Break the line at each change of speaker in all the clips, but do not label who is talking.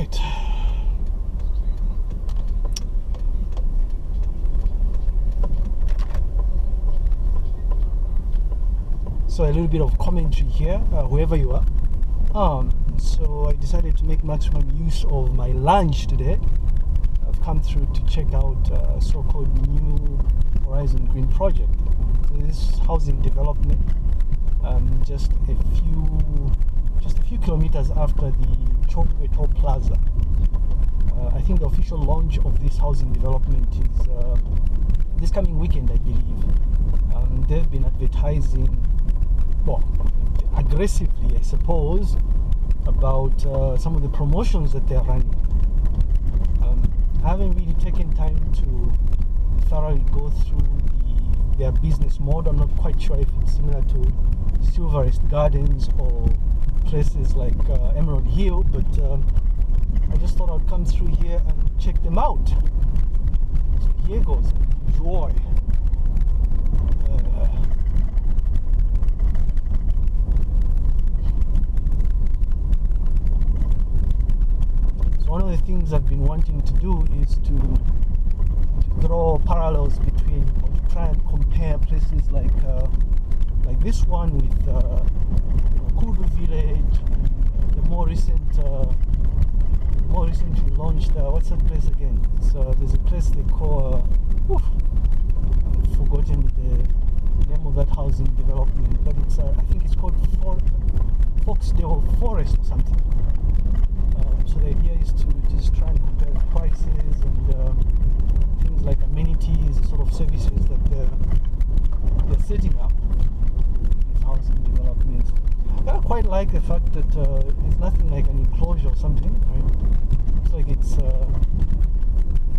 right. So a little bit of commentary here, uh, whoever you are. Um, so I decided to make maximum use of my lunch today. I've come through to check out uh, so-called New Horizon Green Project. So this housing development, um, just a few, just a few kilometers after the Chongwe Toll Plaza. Uh, I think the official launch of this housing development is uh, this coming weekend, I believe. Um, they've been advertising, well, aggressively, I suppose, about uh, some of the promotions that they're running. Um, I haven't really taken time to thoroughly go through the, their business model. I'm not quite sure if it's similar to Silverest Gardens or places like uh, Emerald Hill, but um, I just thought I'd come through here and check them out. So here goes joy. Uh, so one of the things I've been wanting to do is to, to draw parallels between, try and compare places like uh, like this one with uh, Kudu Village, the more recent, uh, more recently launched. Uh, what's that place again? So there's a place they call. Uh, I've forgotten the name of that housing development, but it's uh, I think it's called For- Foxdale Forest or something. Um, so the idea is to just try and compare the prices and um, things like amenities, sort of services that they're, they're setting up these housing developments. I quite like the fact that uh, it's nothing like an enclosure or something, right? It's like it's uh,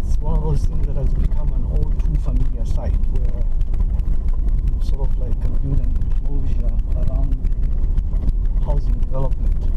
it's one of those things that has become an all too familiar sight where you sort of like build an enclosure around the housing development.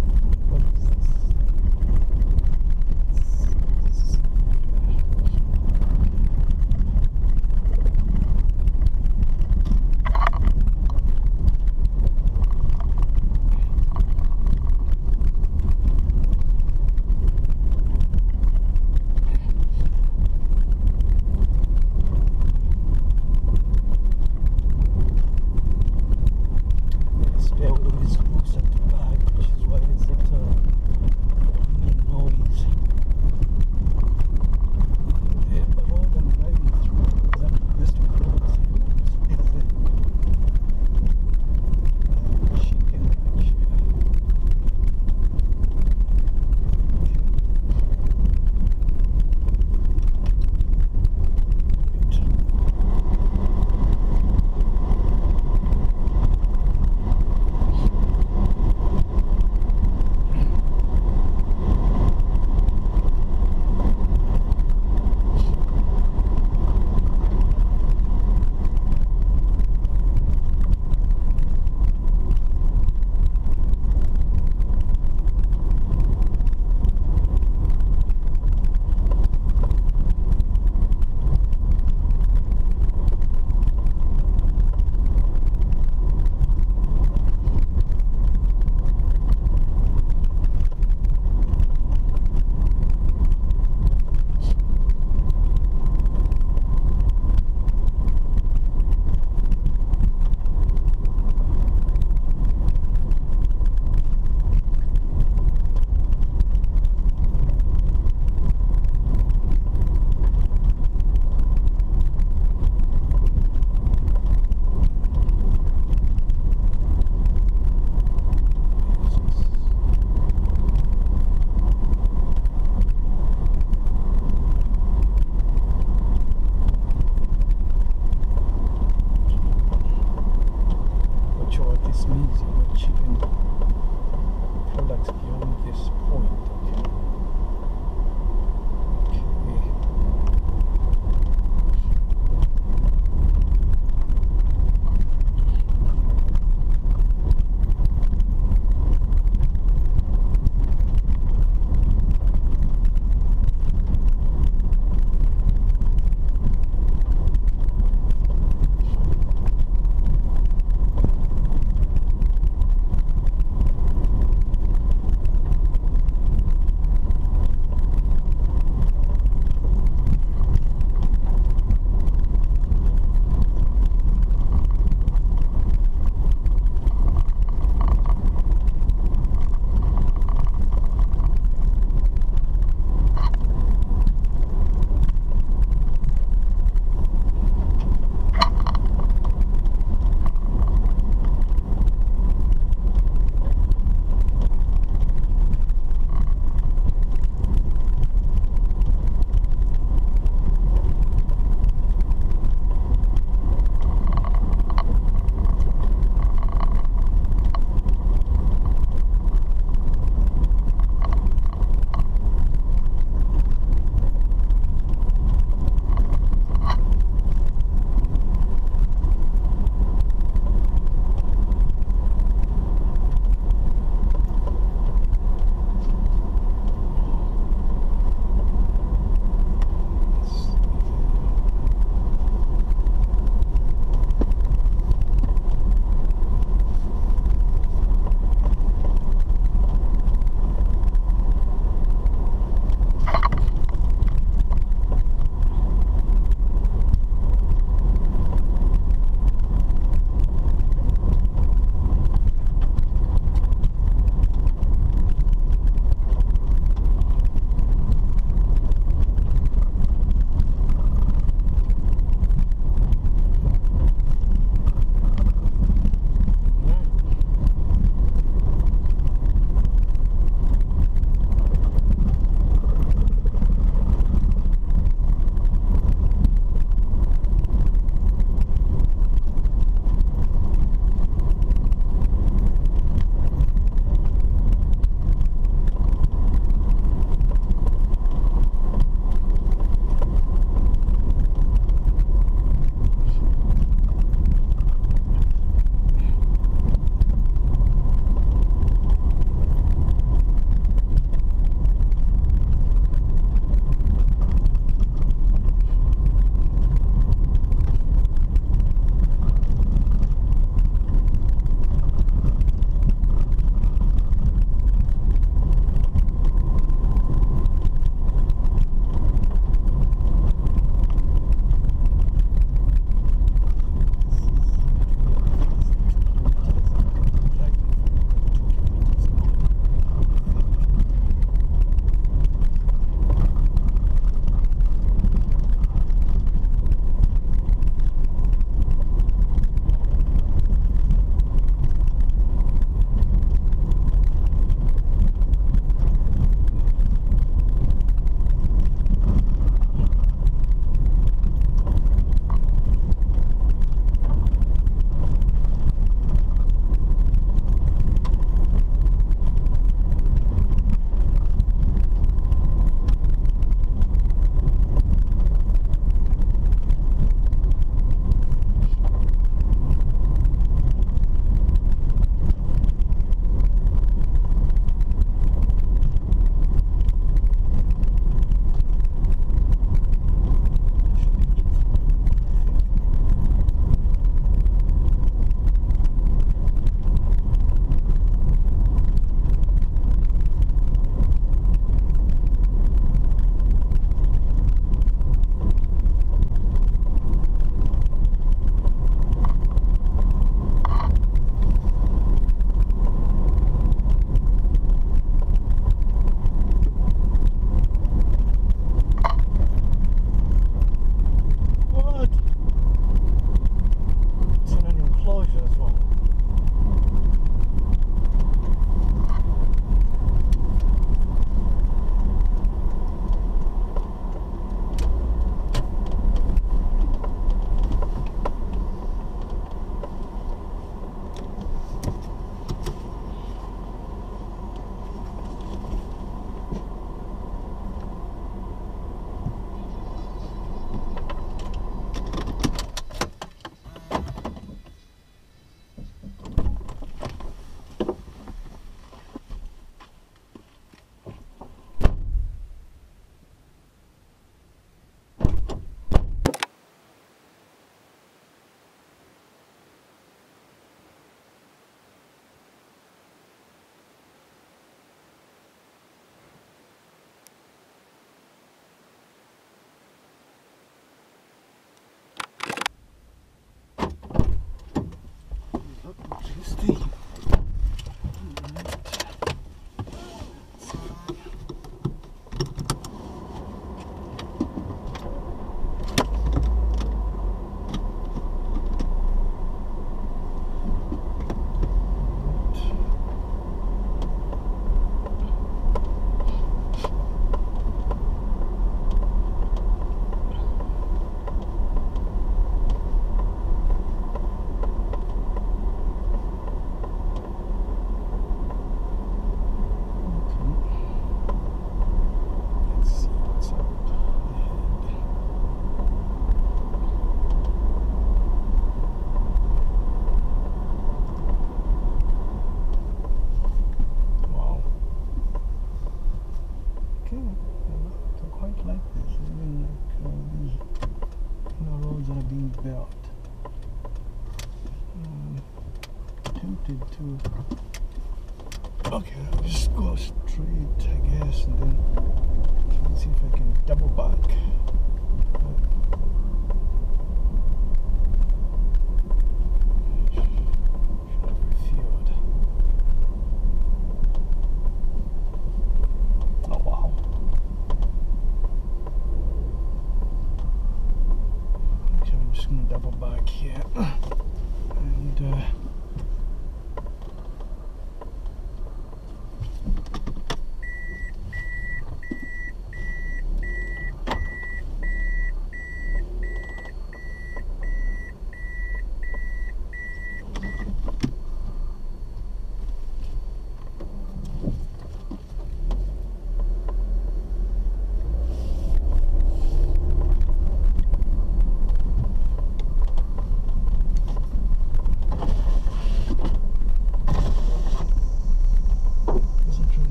Double back.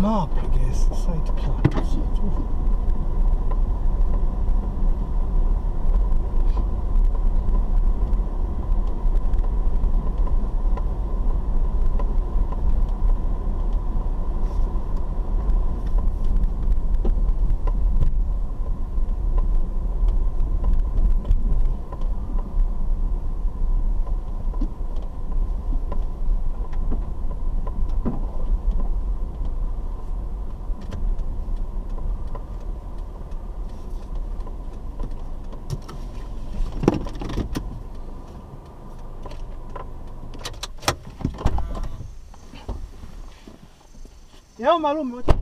Map, I guess, the site não o maluco.